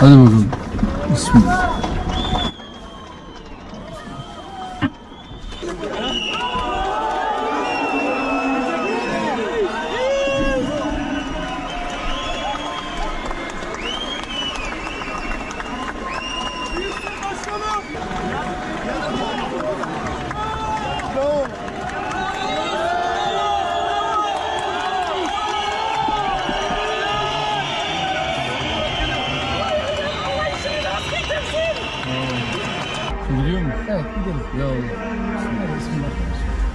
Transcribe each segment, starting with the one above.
Hadi bakalım. Bismillah. Gidiyor mu? Evet gidelim. Ya Allah. Bismillah. Bismillah.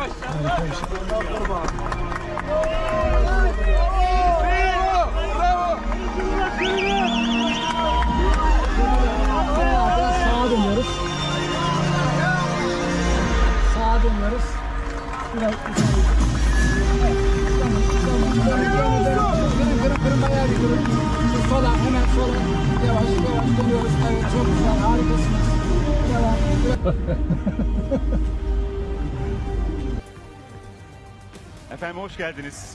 Sağa dönüyoruz. Sağa dönüyoruz. Biraz. Sola, hemen sola. Yavaş, yavaş dönüyoruz. Evet, çok güzel, harikasınız. Devam. Efendim hoş geldiniz.